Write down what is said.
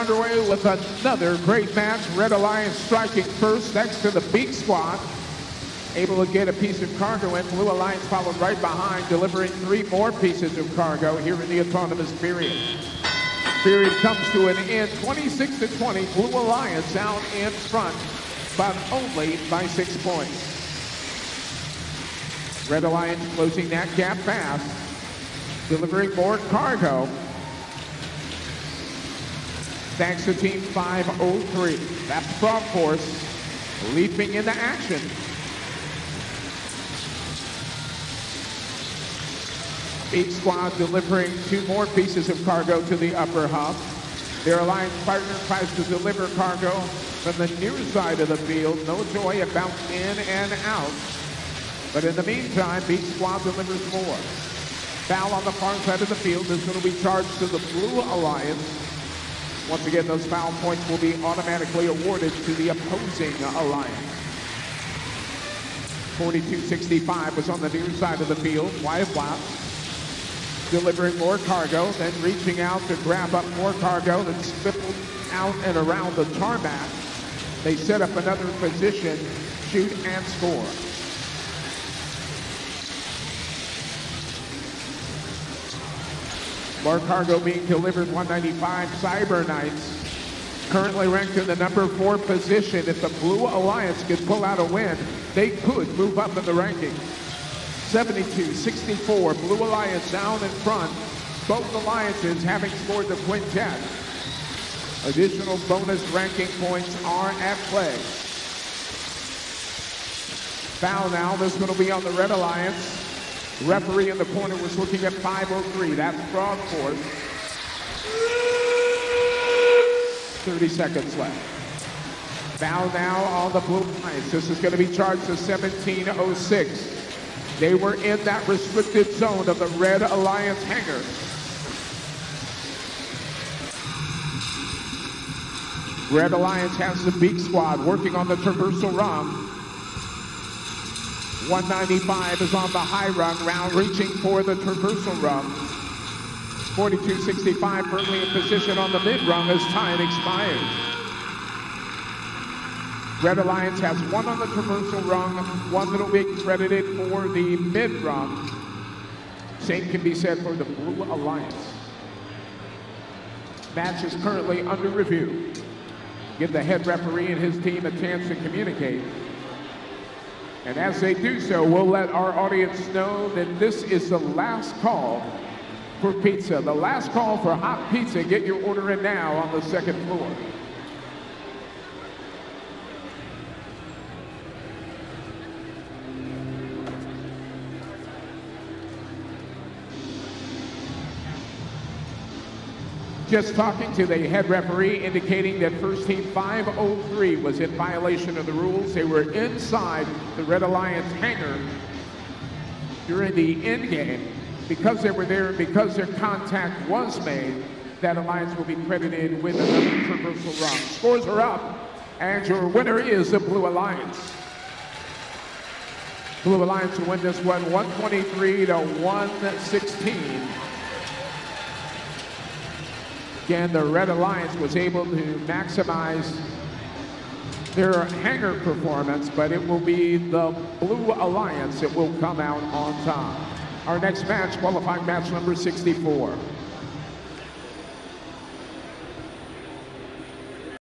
underway with another great match. Red Alliance striking first next to the Beak Squad. Able to get a piece of cargo in. Blue Alliance followed right behind, delivering three more pieces of cargo here in the autonomous period. Period comes to an end, 26 to 20. Blue Alliance out in front, but only by six points. Red Alliance closing that gap fast, delivering more cargo. Thanks to Team 503. That's Frog Force leaping into action. Each squad delivering two more pieces of cargo to the upper hub. Their alliance partner tries to deliver cargo from the near side of the field. No joy about in and out. But in the meantime, each squad delivers more. Foul on the far side of the field is going to be charged to the Blue Alliance. Once again, those foul points will be automatically awarded to the opposing alliance. 42-65 was on the near side of the field. Wyatt Watts delivering more cargo, then reaching out to grab up more cargo that's spittled out and around the tarmac. They set up another position, shoot and score. More cargo being delivered, 195 Cyber Knights. Currently ranked in the number four position. If the Blue Alliance could pull out a win, they could move up in the rankings. 72-64, Blue Alliance down in front. Both alliances having scored the quintet. Additional bonus ranking points are at play. Foul now, this is going to be on the Red Alliance. Referee in the corner was looking at 503. That's Frog Force. 30 seconds left. Foul now on the Blue Alliance. This is going to be charged to 1706. They were in that restricted zone of the Red Alliance hangar. Red Alliance has the Beak Squad working on the traversal rung. 195 is on the high rung round, reaching for the traversal rung. 4265 firmly in position on the mid rung as time expires. Red Alliance has one on the traversal rung, one that'll be credited for the mid rung. Same can be said for the Blue Alliance. Match is currently under review. Give the head referee and his team a chance to communicate. And as they do so, we'll let our audience know that this is the last call for pizza. The last call for hot pizza. Get your order in now on the second floor. Just talking to the head referee indicating that first team 503 was in violation of the rules. They were inside the Red Alliance hangar during the end game. Because they were there, because their contact was made, that alliance will be credited with another traversal rung. Scores are up, and your winner is the Blue Alliance. Blue Alliance will win this one 123 to 116. Again, the Red Alliance was able to maximize their hangar performance, but it will be the Blue Alliance that will come out on top. Our next match, qualifying match number 64.